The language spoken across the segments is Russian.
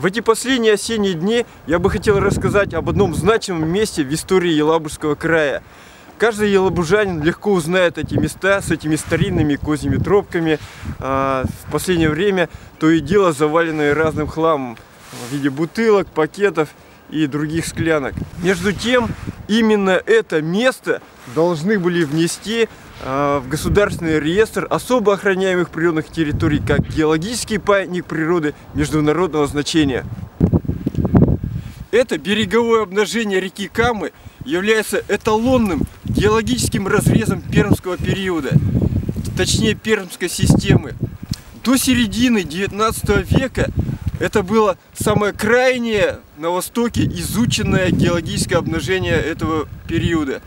В эти последние осенние дни я бы хотел рассказать об одном значимом месте в истории Елабужского края. Каждый елабужанин легко узнает эти места с этими старинными козьими тропками. А, в последнее время то и дело заваленные разным хламом в виде бутылок, пакетов и других склянок. Между тем, именно это место должны были внести в государственный реестр особо охраняемых природных территорий как геологический памятник природы международного значения. Это береговое обнажение реки Камы является эталонным геологическим разрезом пермского периода, точнее пермской системы. До середины 19 века это было самое крайнее на востоке изученное геологическое обнажение этого периода.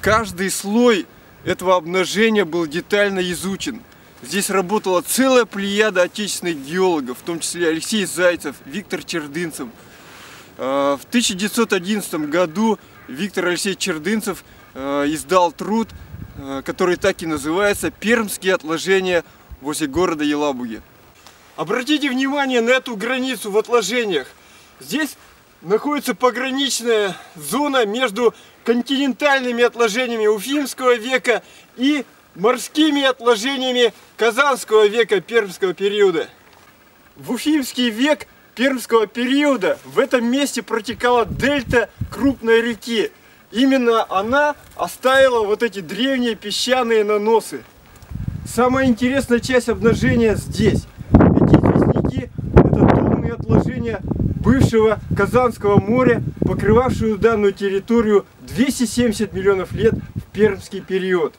Каждый слой этого обнажения был детально изучен. Здесь работала целая плеяда отечественных геологов, в том числе Алексей Зайцев, Виктор Чердынцев. А, в 1911 году Виктор Алексеевич Чердынцев а, издал труд, а, который так и называется «Пермские отложения возле города Елабуги». Обратите внимание на эту границу в отложениях. Здесь находится пограничная зона между континентальными отложениями Уфимского века и морскими отложениями Казанского века пермского периода. В Уфимский век пермского периода в этом месте протекала дельта крупной реки. Именно она оставила вот эти древние песчаные наносы. Самая интересная часть обнажения здесь. Эти известняки – это донные отложения бывшего Казанского моря, покрывавшую данную территорию 270 миллионов лет в пермский период.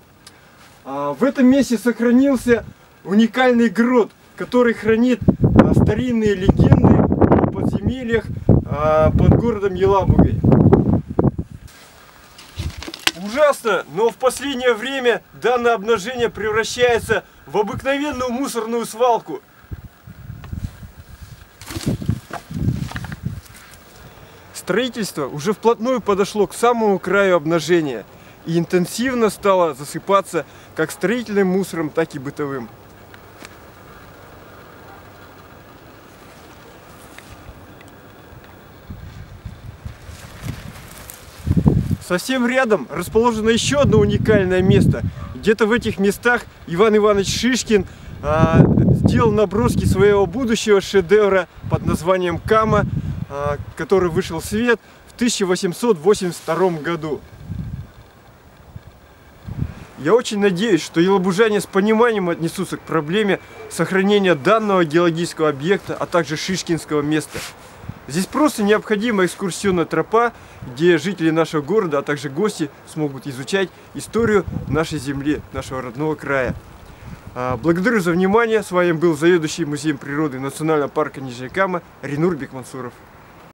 А, в этом месте сохранился уникальный грот, который хранит а, старинные легенды о подземельях а, под городом Елабугой. Ужасно, но в последнее время данное обнажение превращается в обыкновенную мусорную свалку – Строительство уже вплотную подошло к самому краю обнажения и интенсивно стало засыпаться как строительным мусором, так и бытовым. Совсем рядом расположено еще одно уникальное место. Где-то в этих местах Иван Иванович Шишкин а, сделал наброски своего будущего шедевра под названием «Кама», который вышел в свет в 1882 году. Я очень надеюсь, что елабужане с пониманием отнесутся к проблеме сохранения данного геологического объекта, а также шишкинского места. Здесь просто необходима экскурсионная тропа, где жители нашего города, а также гости смогут изучать историю нашей земли, нашего родного края. А, благодарю за внимание. С вами был заведующий музеем природы Национального парка Нижнекама Ренур Бекмансуров.